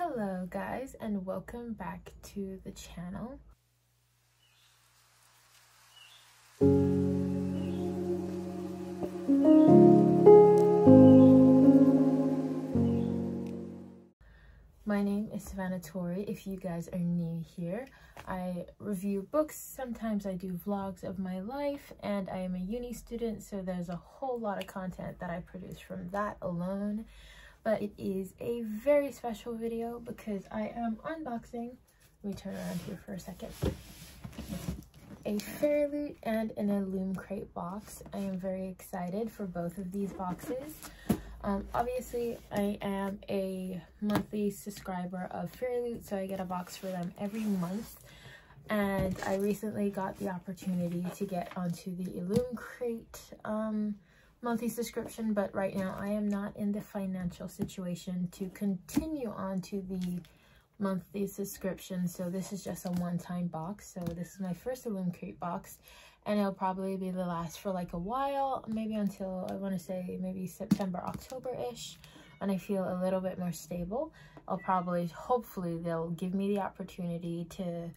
Hello guys and welcome back to the channel. My name is Savannah Tori. If you guys are new here, I review books. Sometimes I do vlogs of my life and I am a uni student so there's a whole lot of content that I produce from that alone but it is a very special video because I am unboxing, let me turn around here for a second, a Fairy and an Illumicrate box. I am very excited for both of these boxes. Um, obviously, I am a monthly subscriber of Fairy so I get a box for them every month. And I recently got the opportunity to get onto the Illumicrate um, monthly subscription, but right now I am not in the financial situation to continue on to the monthly subscription. So this is just a one-time box. So this is my first Illumicrate box and it'll probably be the last for like a while, maybe until I want to say maybe September, October-ish. And I feel a little bit more stable. I'll probably, hopefully they'll give me the opportunity to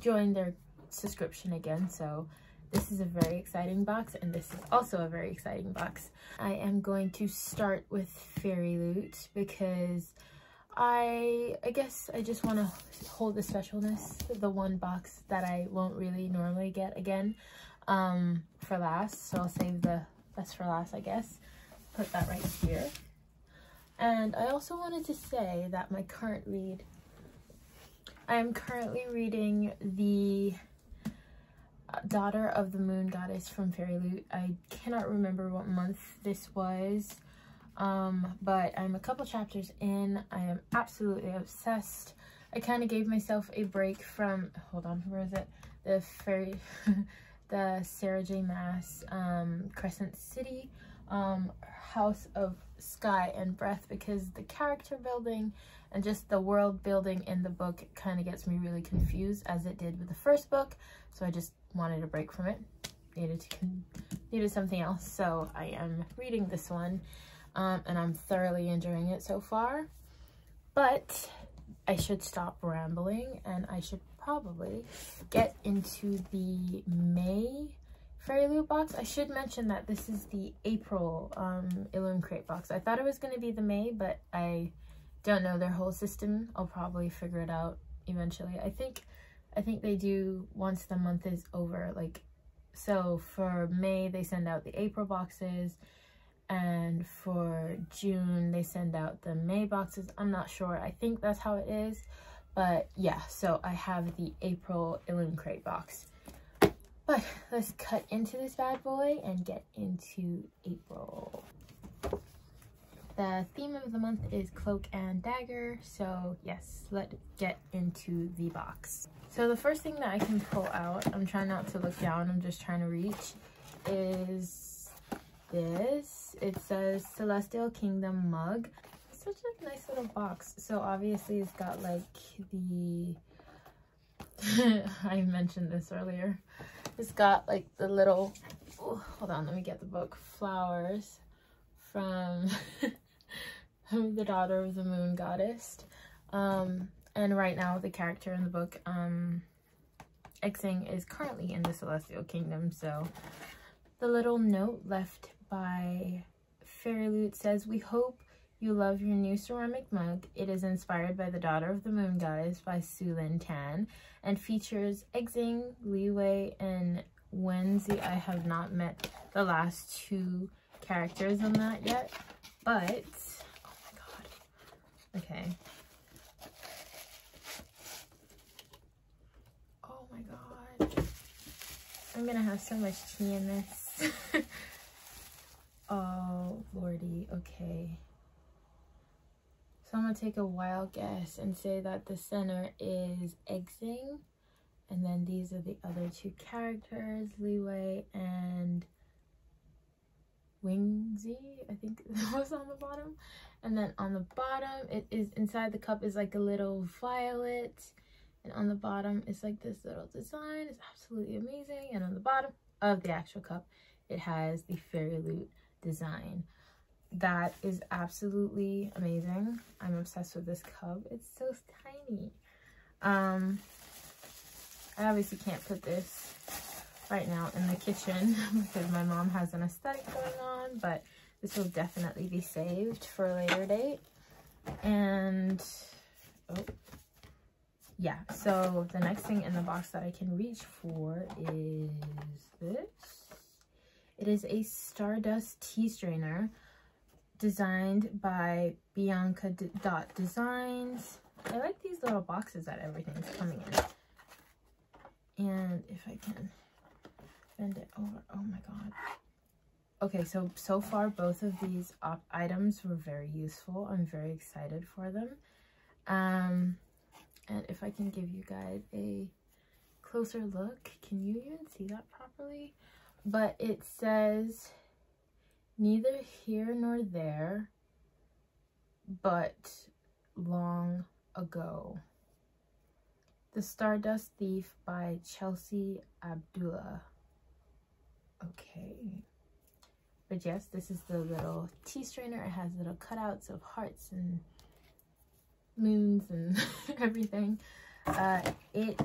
join their subscription again. So this is a very exciting box and this is also a very exciting box. I am going to start with Fairy Loot because I I guess I just want to hold the specialness, the one box that I won't really normally get again um, for last. So I'll save the best for last, I guess. Put that right here. And I also wanted to say that my current read, I am currently reading the Daughter of the Moon Goddess from Fairy Loot. I cannot remember what month this was, um, but I'm a couple chapters in. I am absolutely obsessed. I kind of gave myself a break from, hold on, where is it? The Fairy, the Sarah J Maas, um, Crescent City um, House of Sky and Breath because the character building and just the world building in the book kind of gets me really confused as it did with the first book. So I just wanted a break from it. Needed to needed something else. So I am reading this one um, and I'm thoroughly enjoying it so far. But I should stop rambling and I should probably get into the May Fairy Loot box. I should mention that this is the April um, Illumicrate box. I thought it was going to be the May, but I don't know their whole system. I'll probably figure it out eventually. I think I think they do once the month is over. Like, so for May, they send out the April boxes. And for June, they send out the May boxes. I'm not sure. I think that's how it is. But yeah, so I have the April Illumicrate box. But let's cut into this bad boy and get into April. The theme of the month is Cloak and Dagger. So yes, let's get into the box. So the first thing that I can pull out, I'm trying not to look down, I'm just trying to reach, is this. It says Celestial Kingdom mug. It's such a nice little box. So obviously it's got like the, I mentioned this earlier. It's got like the little, oh, hold on, let me get the book, flowers from the daughter of the moon goddess. Um, and right now, the character in the book, um, Xing, is currently in the Celestial Kingdom. So the little note left by Fairy Loot says, We hope you love your new ceramic mug. It is inspired by the Daughter of the Moon Goddess by Sue Lynn Tan and features Xing, Li Wei, and Wenzhi. I have not met the last two characters on that yet, but, oh my god. Okay, I'm gonna have so much tea in this. oh, lordy, okay. So I'm gonna take a wild guess and say that the center is Xing. And then these are the other two characters, Wei and Wingzi, I think that was on the bottom. And then on the bottom, it is inside the cup is like a little violet and on the bottom it's like this little design it's absolutely amazing and on the bottom of the actual cup it has the fairy loot design that is absolutely amazing. I'm obsessed with this cup It's so tiny. Um, I obviously can't put this right now in the kitchen because my mom has an aesthetic going on, but this will definitely be saved for a later date. And, oh, yeah, so the next thing in the box that I can reach for is this. It is a Stardust tea strainer designed by Bianca Dot Designs. I like these little boxes that everything's coming in. And if I can bend it over, oh my god. Okay, so, so far both of these items were very useful. I'm very excited for them. Um, and if I can give you guys a closer look, can you even see that properly? But it says neither here nor there, but long ago. The Stardust Thief by Chelsea Abdullah. Okay. But yes, this is the little tea strainer. It has little cutouts of hearts and moons and everything. Uh, it,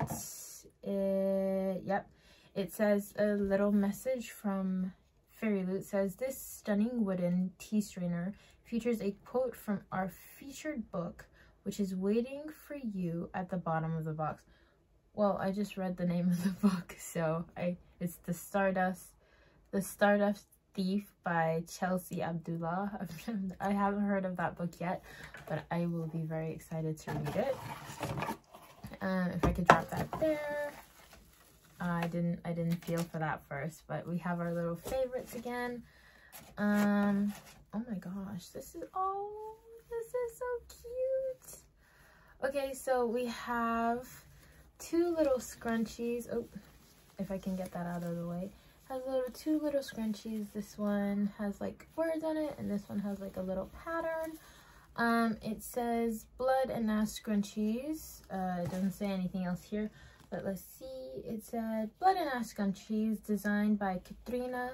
uh, yep, it says a little message from FairyLoot says, this stunning wooden tea strainer features a quote from our featured book, which is waiting for you at the bottom of the box. Well, I just read the name of the book, so I it's the Stardust, the Stardust Thief by Chelsea Abdullah. I haven't heard of that book yet, but I will be very excited to read it. Um, if I could drop that there. I didn't I didn't feel for that first, but we have our little favorites again. Um, oh my gosh, this is oh this is so cute. Okay, so we have two little scrunchies. Oh, if I can get that out of the way has little two little scrunchies. This one has like words on it and this one has like a little pattern. Um, it says blood and ash scrunchies. Uh, it doesn't say anything else here, but let's see. It said blood and ash scrunchies designed by Katrina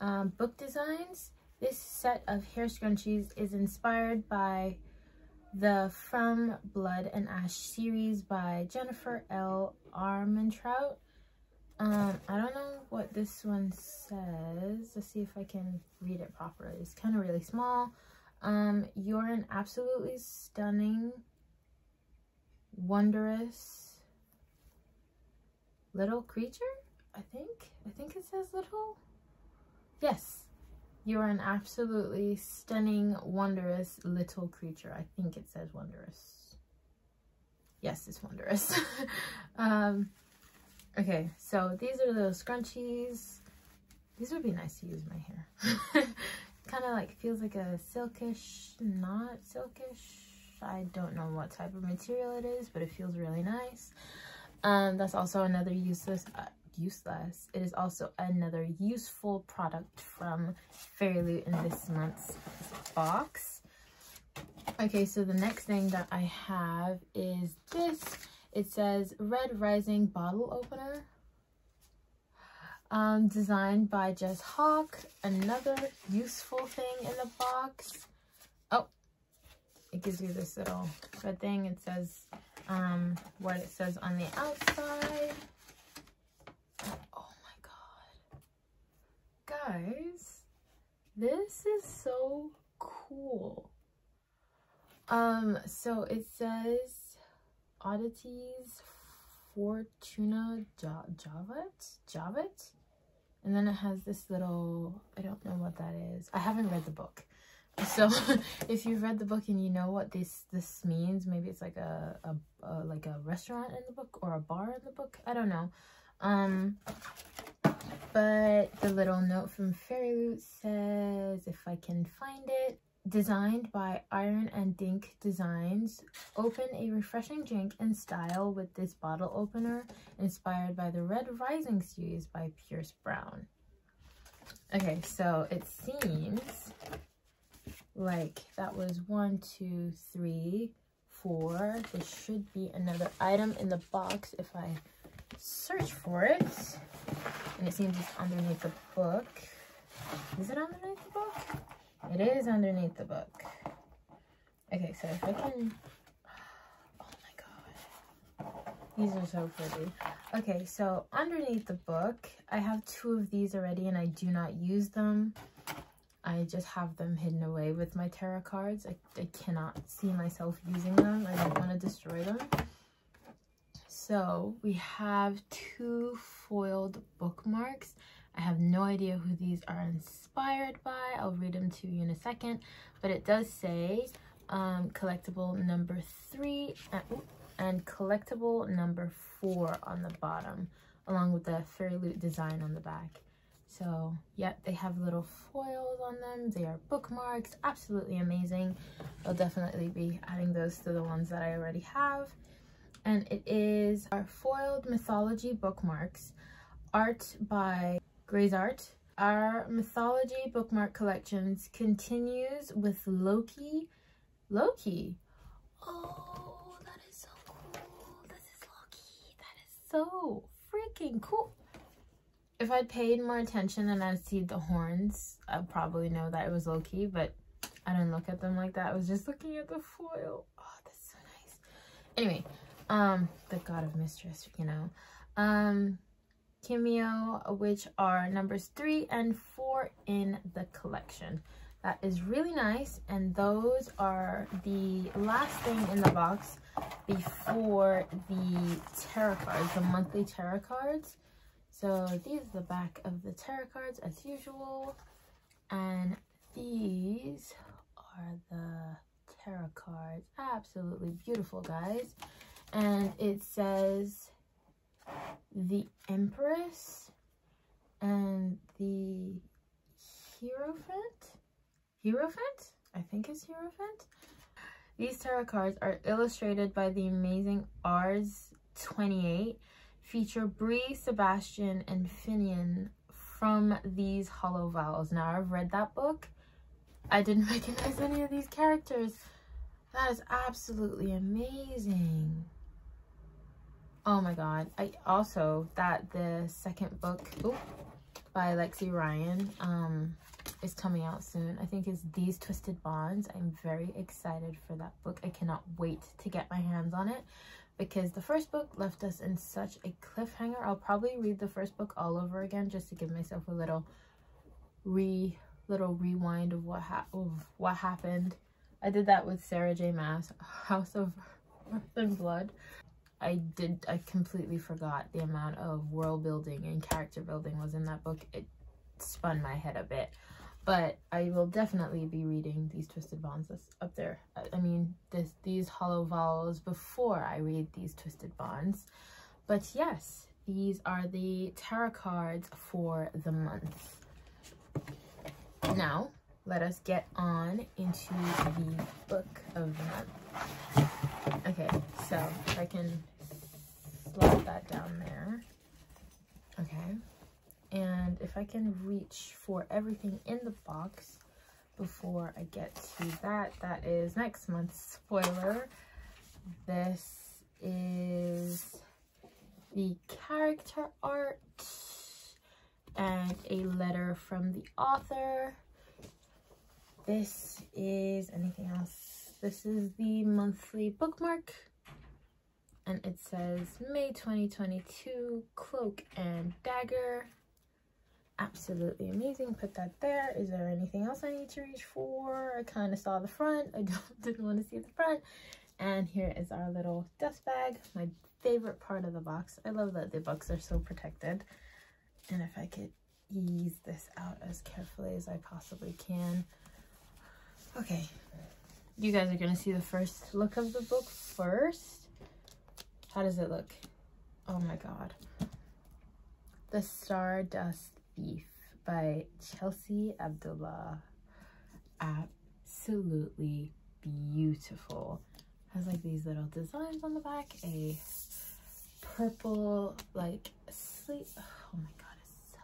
um, Book Designs. This set of hair scrunchies is inspired by the From Blood and Ash series by Jennifer L. Armentrout. Um, I don't know what this one says. Let's see if I can read it properly. It's kind of really small. Um, you're an absolutely stunning, wondrous little creature, I think. I think it says little. Yes. You're an absolutely stunning, wondrous little creature. I think it says wondrous. Yes, it's wondrous. um, Okay, so these are the scrunchies. These would be nice to use my hair. kind of like feels like a silkish, not silkish. I don't know what type of material it is, but it feels really nice. Um, that's also another useless, uh, useless. It is also another useful product from FairyLoot in this month's box. Okay, so the next thing that I have is this it says Red Rising Bottle Opener. Um, designed by Jess Hawk. Another useful thing in the box. Oh, it gives you this little red thing. It says um, what it says on the outside. Oh my god. Guys, this is so cool. Um, so it says oddities fortuna javet javet and then it has this little i don't know what that is. I haven't read the book. So if you've read the book and you know what this this means maybe it's like a, a, a like a restaurant in the book or a bar in the book. I don't know. Um but the little note from FairyLoot says if i can find it Designed by Iron and Dink Designs, open a refreshing drink in style with this bottle opener inspired by the Red Rising series by Pierce Brown. Okay, so it seems like that was one, two, three, four. There should be another item in the box if I search for it. And it seems it's underneath the book. Is it underneath the book? It is underneath the book. Okay, so if I can... Oh my god. These are so pretty. Okay, so underneath the book, I have two of these already and I do not use them. I just have them hidden away with my tarot cards. I, I cannot see myself using them. I don't want to destroy them. So we have two foiled bookmarks. I have no idea who these are inspired by. I'll read them to you in a second. But it does say um, collectible number three and, uh, and collectible number four on the bottom, along with the Fairy Loot design on the back. So, yeah, they have little foils on them. They are bookmarks. Absolutely amazing. I'll definitely be adding those to the ones that I already have. And it is our foiled mythology bookmarks. Art by Gray's Art. Our mythology bookmark collections continues with Loki. Loki. Oh, that is so cool. This is Loki. That is so freaking cool if I'd paid more attention and I'd seen the horns, I'd probably know that it was Loki, but I didn't look at them like that. I was just looking at the foil. Oh, that's so nice. Anyway, um, the God of Mistress, you know. Um, Cameo, which are numbers three and four in the collection. That is really nice. And those are the last thing in the box before the tarot cards, the monthly tarot cards. So these are the back of the tarot cards as usual. And these are the tarot cards. Absolutely beautiful, guys. And it says the Empress and the Hierophant. Hierophant? I think it's Hierophant. These tarot cards are illustrated by the amazing Ars 28 feature Brie, Sebastian, and Finian from these Hollow Vows. Now, I've read that book. I didn't recognize any of these characters. That is absolutely amazing. Oh my god. I also, that the second book by Lexi Ryan um, is coming out soon. I think it's These Twisted Bonds. I'm very excited for that book. I cannot wait to get my hands on it because the first book left us in such a cliffhanger. I'll probably read the first book all over again just to give myself a little re little rewind of what ha of what happened. I did that with Sarah J. Maas, House of Earth and Blood. I did I completely forgot the amount of world building and character building was in that book. It spun my head a bit but I will definitely be reading these Twisted Bonds up there. I mean, this these hollow vows before I read these Twisted Bonds. But yes, these are the tarot cards for the month. Now, let us get on into the book of the month. Okay, so if I can that down there. Okay and if I can reach for everything in the box before I get to that, that is next month's spoiler. This is the character art and a letter from the author. This is anything else? This is the monthly bookmark and it says May 2022 Cloak and Dagger. Absolutely amazing. Put that there. Is there anything else i need to reach for? I kind of saw the front. I don't, didn't want to see the front. And here is our little dust bag my favorite part of the box. I love that the books are so protected. And if i could ease this out as carefully as i possibly can. Okay. You guys are gonna see the first look of the book first how does it look oh my god the stardust Thief by Chelsea Abdullah. Absolutely beautiful. Has like these little designs on the back. A purple like sleep. Oh my god, it's so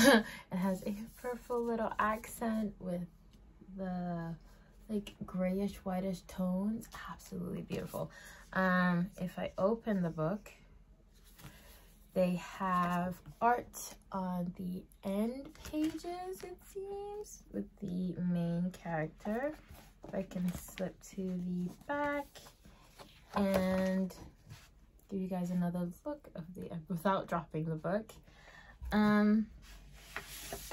beautiful. it has a purple little accent with the like grayish whitish tones absolutely beautiful um if i open the book They have art on the end pages, it seems, with the main character. If I can slip to the back and give you guys another look of the without dropping the book. Um,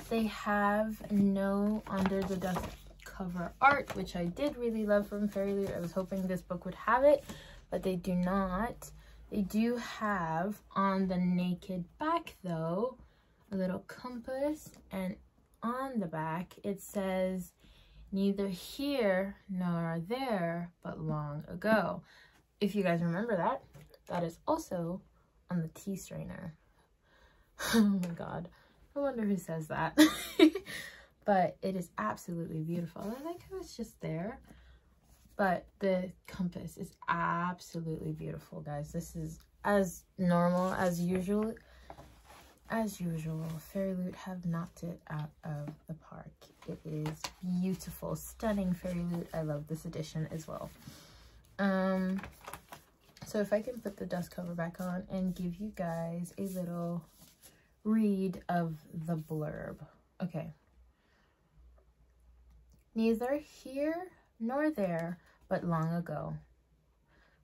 they have no under the dust cover art, which I did really love from FairyLoot. I was hoping this book would have it, but they do not. They do have on the naked back though, a little compass and on the back it says neither here nor there, but long ago. If you guys remember that, that is also on the tea strainer. oh my god. I wonder who says that. but it is absolutely beautiful. I like how it's just there. But the compass is absolutely beautiful, guys. This is as normal as usual. As usual, FairyLoot have knocked it out of the park. It is beautiful, stunning FairyLoot. I love this edition as well. Um, so if I can put the dust cover back on and give you guys a little read of the blurb. Okay. Neither here nor there, but long ago.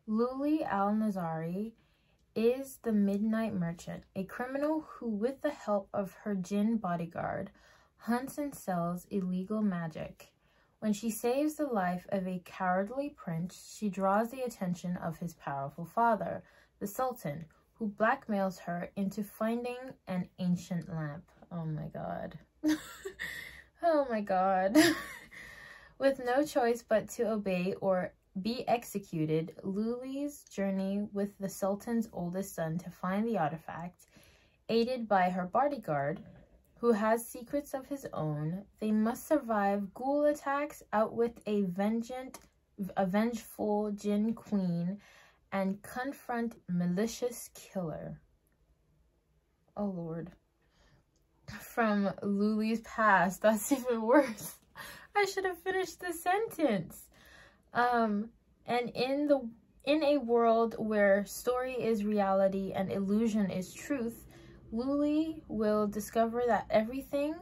Luli al-Nazari is the Midnight Merchant, a criminal who, with the help of her jinn bodyguard, hunts and sells illegal magic. When she saves the life of a cowardly prince, she draws the attention of his powerful father, the Sultan, who blackmails her into finding an ancient lamp. Oh my god. oh my god. With no choice but to obey or be executed, Luli's journey with the Sultan's oldest son to find the artifact, aided by her bodyguard, who has secrets of his own, they must survive ghoul attacks, outwit a vengeant, a vengeful Jinn queen, and confront malicious killer. Oh lord. From Luli's past, that's even worse. I should have finished the sentence. Um, and in the in a world where story is reality and illusion is truth, Luli will discover that everything,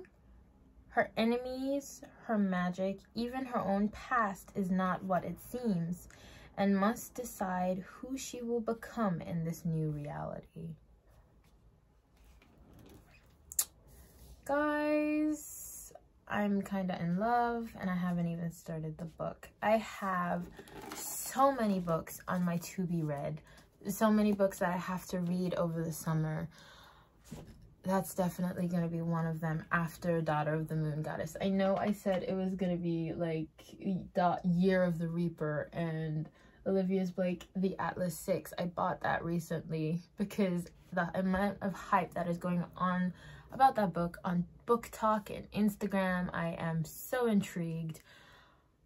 her enemies, her magic, even her own past is not what it seems, and must decide who she will become in this new reality. Guys, I'm kind of in love and I haven't even started the book. I have so many books on my to be read. So many books that I have to read over the summer that's definitely going to be one of them after Daughter of the Moon Goddess. I know I said it was going to be like Year of the Reaper and Olivia's Blake, The Atlas 6. I bought that recently because the amount of hype that is going on about that book on BookTok and Instagram, I am so intrigued.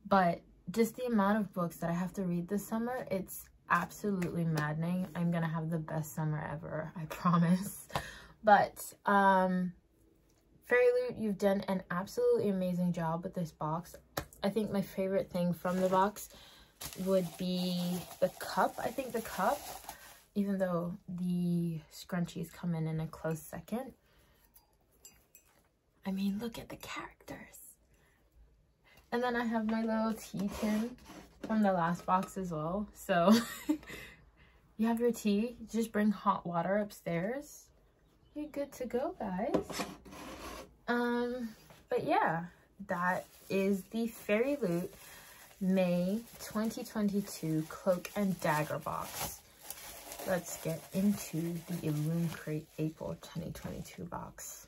But just the amount of books that I have to read this summer, it's absolutely maddening. I'm going to have the best summer ever, I promise. But um, Fairy Loot, you've done an absolutely amazing job with this box. I think my favorite thing from the box would be the cup. I think the cup, even though the scrunchies come in in a close second. I mean, look at the characters. And then I have my little tea tin from the last box as well. So you have your tea, just bring hot water upstairs you're good to go, guys. Um, but yeah, that is the Fairy Loot May 2022 Cloak and Dagger box. Let's get into the Illumicrate April 2022 box.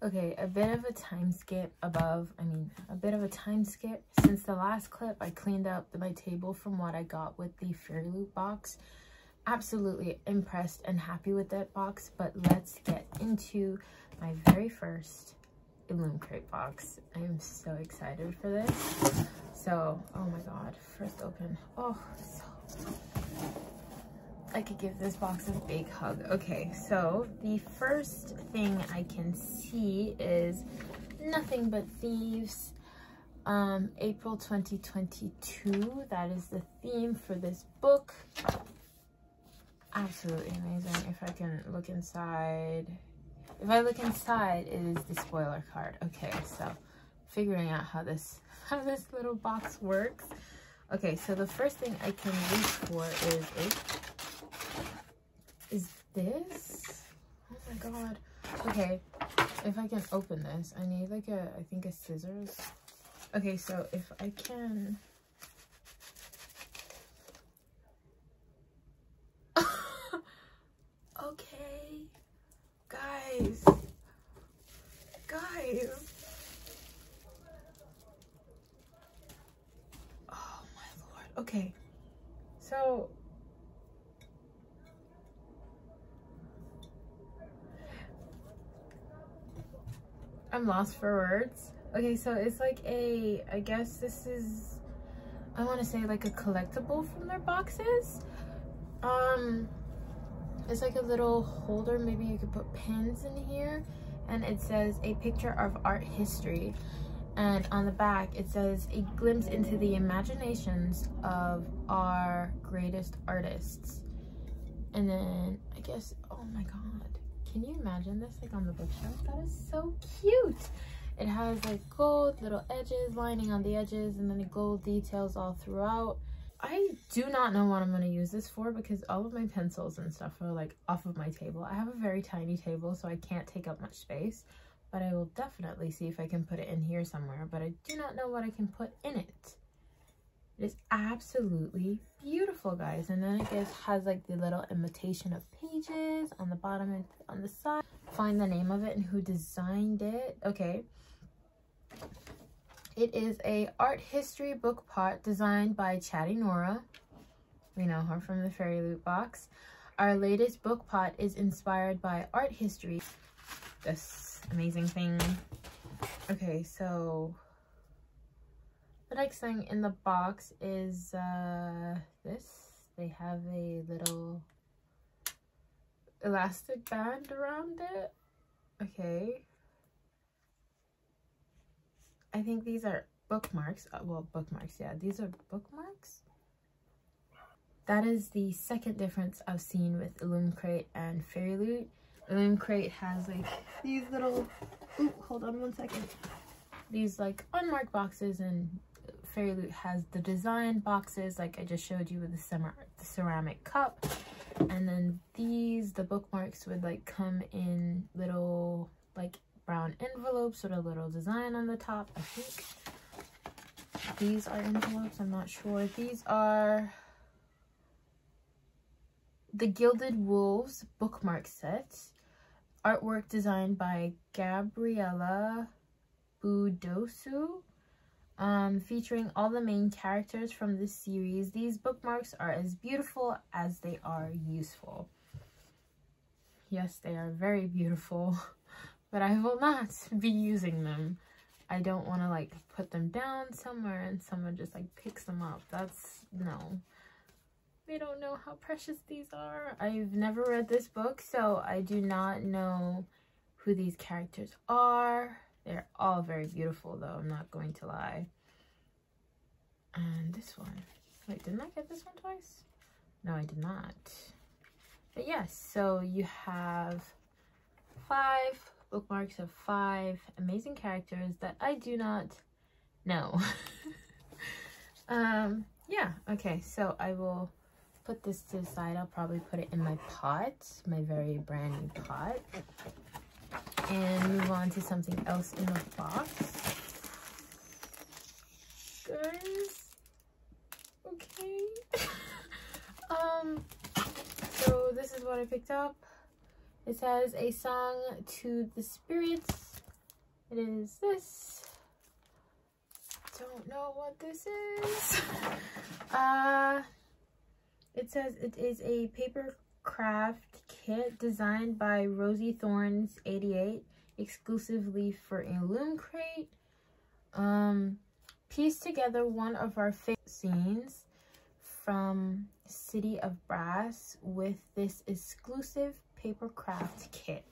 Okay, a bit of a time skip above, I mean, a bit of a time skip. Since the last clip, I cleaned up my table from what I got with the Fairy Loot box absolutely impressed and happy with that box, but let's get into my very first Illumicrate box. I am so excited for this. So, oh my god, first open. Oh, so, I could give this box a big hug. Okay, so the first thing I can see is Nothing But Thieves um, April 2022. That is the theme for this book absolutely amazing. If I can look inside. If I look inside, it is the spoiler card. Okay, so figuring out how this how this little box works. Okay, so the first thing I can reach for is is this? Oh my god. Okay, if I can open this, I need like a, I think a scissors. Okay, so if I can... okay, guys, guys. Oh my lord. Okay, so I'm lost for words. Okay, so it's like a, I guess this is, I want to say like a collectible from their boxes. Um, it's like a little holder. Maybe you could put pens in here. And it says a picture of art history. And on the back, it says a glimpse into the imaginations of our greatest artists. And then I guess, oh my God can you imagine this like on the bookshelf? That is so cute. It has like gold little edges lining on the edges and then the gold details all throughout. I do not know what I'm going to use this for because all of my pencils and stuff are like off of my table. I have a very tiny table so I can't take up much space, but I will definitely see if I can put it in here somewhere, but I do not know what I can put in it. It is absolutely beautiful, guys. And then it gets, has like the little imitation of pages on the bottom and on the side. Find the name of it and who designed it. Okay. It is a art history book pot designed by Chatty Nora. We know her from the Fairy Loot box. Our latest book pot is inspired by art history. This amazing thing. Okay, so the next thing in the box is uh, this. They have a little elastic band around it. Okay. I think these are bookmarks. Uh, well, bookmarks, yeah. These are bookmarks. That is the second difference I've seen with Illumicrate and Fairy Loot. Illumicrate has like these little, Ooh, hold on one second. These like unmarked boxes and Fairy Loot has the design boxes like I just showed you with the, the ceramic cup. And then these, the bookmarks would like come in little like brown envelopes with a little design on the top, I think. These are envelopes, I'm not sure. These are the Gilded Wolves bookmark set. Artwork designed by Gabriella Budosu um, featuring all the main characters from this series. These bookmarks are as beautiful as they are useful. Yes, they are very beautiful, but I will not be using them. I don't want to like put them down somewhere and someone just like picks them up. That's no. They don't know how precious these are. I've never read this book, so I do not know who these characters are. They're all very beautiful though, I'm not going to lie. And this one. Wait, didn't I get this one twice? No, I did not. But yes, so you have five bookmarks of five amazing characters that I do not know. um, yeah, okay, so I will put this to the side. I'll probably put it in my pot, my very brand new pot and move on to something else in the box. Guys, okay. um, so this is what I picked up. It says a song to the spirits. It is this. Don't know what this is. Uh, it says it is a paper craft kit designed by Rosie Thorns 88 exclusively for Illumicrate. Um, piece together one of our favorite scenes from City of Brass with this exclusive paper craft kit.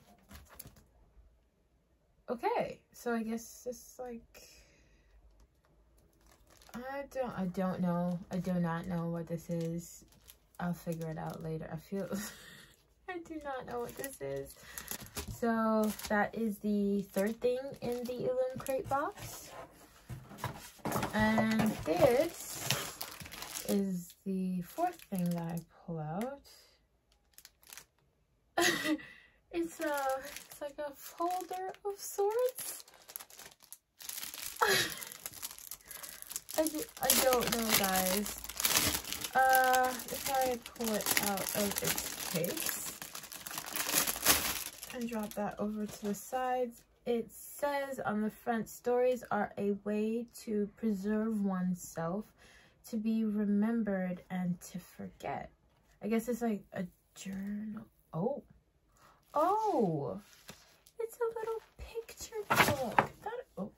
Okay, so I guess it's like I don't I don't know. I do not know what this is. I'll figure it out later. I feel, I do not know what this is. So that is the third thing in the Illumicrate box. And this is the fourth thing that I pull out. it's a, it's like a folder of sorts. I, do, I don't know, guys. Uh, if I pull it out of its case and drop that over to the sides, it says on the front, stories are a way to preserve oneself, to be remembered, and to forget. I guess it's like a journal. Oh. Oh. It's a little picture book. That, oh.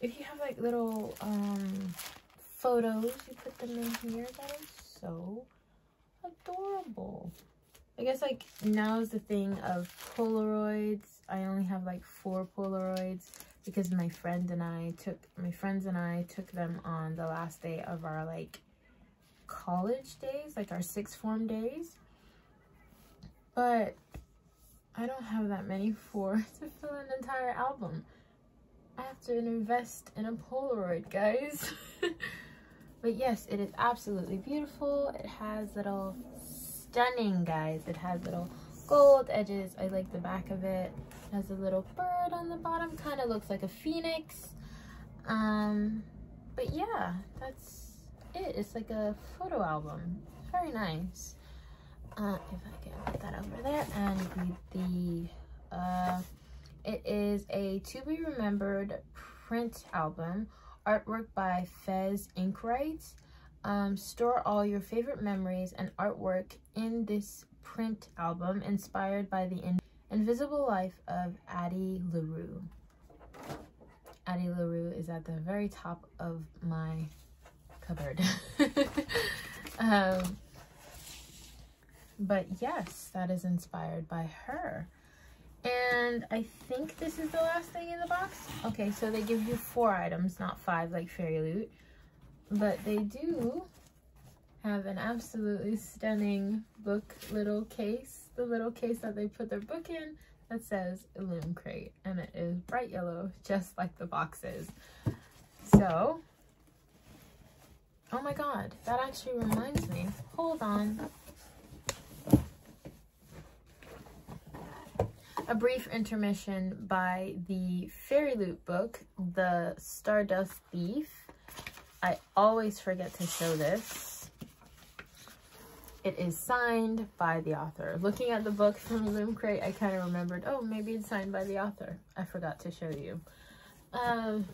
If you have like little um photos, you put them in here. That is so adorable. I guess like now is the thing of Polaroids. I only have like four Polaroids because my friend and I took my friends and I took them on the last day of our like college days, like our sixth form days. But I don't have that many for to fill an entire album. I have to invest in a Polaroid, guys. but yes, it is absolutely beautiful. It has little stunning, guys. It has little gold edges. I like the back of it. it has a little bird on the bottom. Kind of looks like a phoenix. Um, but yeah, that's it. It's like a photo album. Very nice. Uh, if I can put that over there and read the, uh, it is a to be remembered print album, artwork by Fez Inkwright. Um, store all your favorite memories and artwork in this print album inspired by the in invisible life of Addie LaRue. Addie LaRue is at the very top of my cupboard. um, but yes, that is inspired by her. And I think this is the last thing in the box. Okay, so they give you four items, not five like Fairy Loot. But they do have an absolutely stunning book little case. The little case that they put their book in that says Illumicrate. And it is bright yellow, just like the box is. So, oh my god, that actually reminds me. Hold on. A brief intermission by the Fairy Loot book, The Stardust Thief. I always forget to show this. It is signed by the author. Looking at the book from Loom Crate, I kind of remembered, oh, maybe it's signed by the author. I forgot to show you. Um,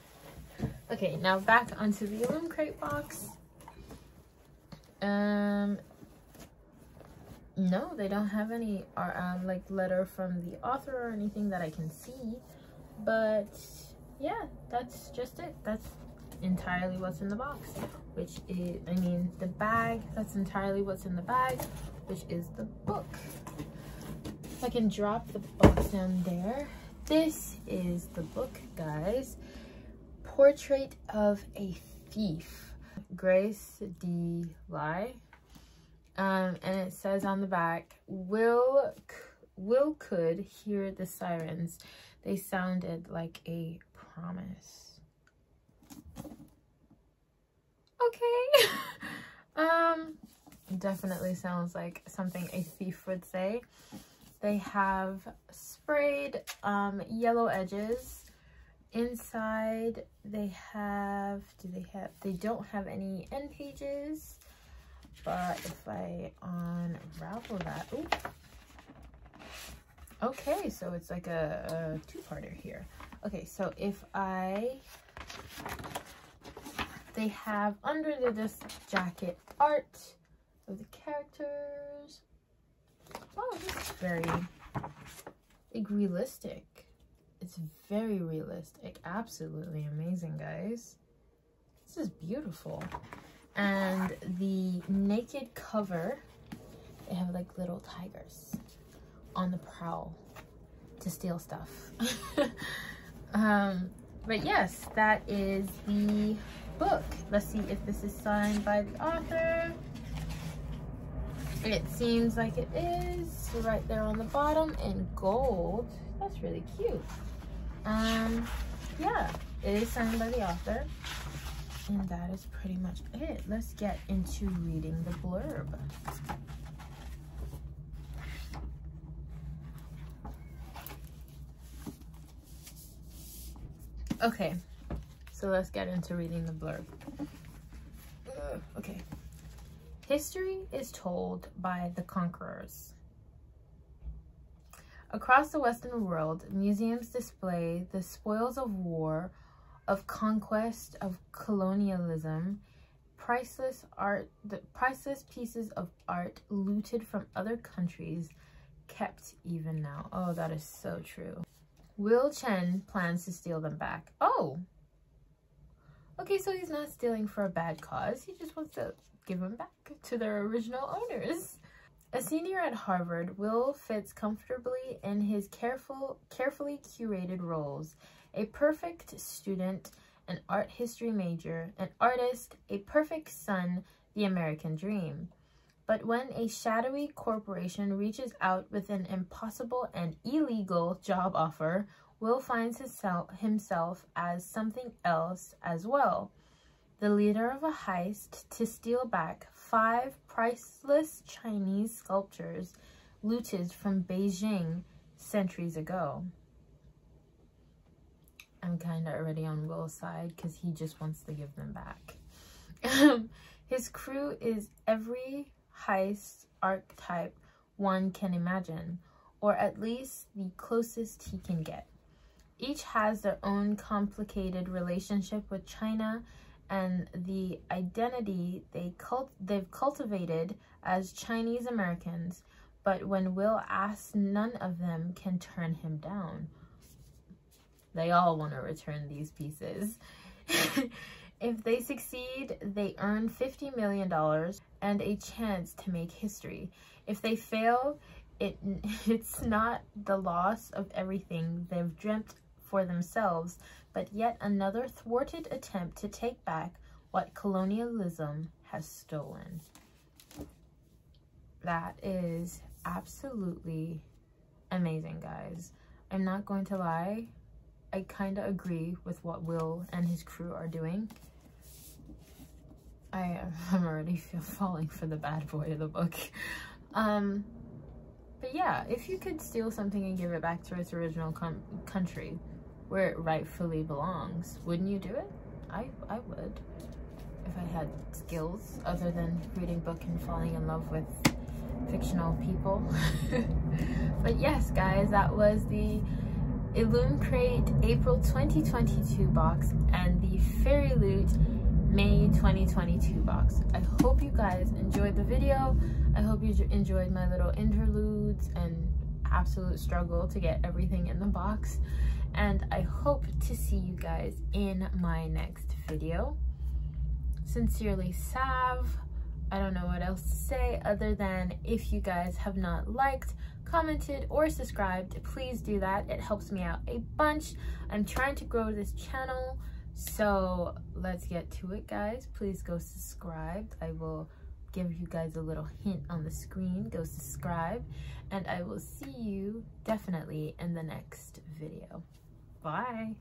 okay, now back onto the Loom Crate box. Um, no, they don't have any um, like letter from the author or anything that I can see. But yeah, that's just it. That's entirely what's in the box, which is, I mean, the bag, that's entirely what's in the bag, which is the book. I can drop the box down there. This is the book, guys. Portrait of a Thief. Grace D. Lai um, and it says on the back, Will, Will could hear the sirens. They sounded like a promise. Okay. um, definitely sounds like something a thief would say. They have sprayed um, yellow edges. Inside, they have, do they have, they don't have any end pages but if I unravel that, ooh. Okay, so it's like a, a two-parter here. Okay, so if I, they have under the this jacket art of the characters. Oh, this is very like, realistic. It's very realistic. Absolutely amazing, guys. This is beautiful and the naked cover they have like little tigers on the prowl to steal stuff um but yes that is the book let's see if this is signed by the author It seems like it is right there on the bottom in gold. That's really cute. Um, yeah, it is signed by the author. And that is pretty much it. Let's get into reading the blurb. Okay, so let's get into reading the blurb. okay. History is told by the conquerors. Across the Western world, museums display the spoils of war, of conquest, of colonialism, priceless art, the priceless pieces of art looted from other countries, kept even now. Oh, that is so true. Will Chen plans to steal them back. Oh. Okay, so he's not stealing for a bad cause. He just wants to give them back to their original owners. A senior at Harvard, Will fits comfortably in his careful, carefully curated roles. A perfect student, an art history major, an artist, a perfect son, the American dream. But when a shadowy corporation reaches out with an impossible and illegal job offer, Will finds himself as something else as well. The leader of a heist to steal back five priceless Chinese sculptures looted from Beijing centuries ago. I'm kind of already on Will's side because he just wants to give them back. His crew is every heist archetype one can imagine, or at least the closest he can get. Each has their own complicated relationship with China and the identity they cult they've cultivated as Chinese Americans, but when Will asks, none of them can turn him down. They all want to return these pieces. If they succeed, they earn $50 million and a chance to make history. If they fail, it, it's not the loss of everything they've dreamt for themselves, but yet another thwarted attempt to take back what colonialism has stolen. That is absolutely amazing, guys. I'm not going to lie. I kind of agree with what Will and his crew are doing. I am already falling for the bad boy of the book. Um, but yeah, if you could steal something and give it back to its original country where it rightfully belongs, wouldn't you do it? I, I would. If I had skills other than reading book and falling in love with fictional people. but yes, guys, that was the Illumicrate April 2022 box and the Fairyloot May 2022 box. I hope you guys enjoyed the video. I hope you enjoyed my little interludes and absolute struggle to get everything in the box. And I hope to see you guys in my next video. Sincerely, Sav. I don't know what else to say other than if you guys have not liked, commented, or subscribed, please do that. It helps me out a bunch. I'm trying to grow this channel. So let's get to it, guys. Please go subscribe. I will give you guys a little hint on the screen. Go subscribe. And I will see you definitely in the next video. Bye.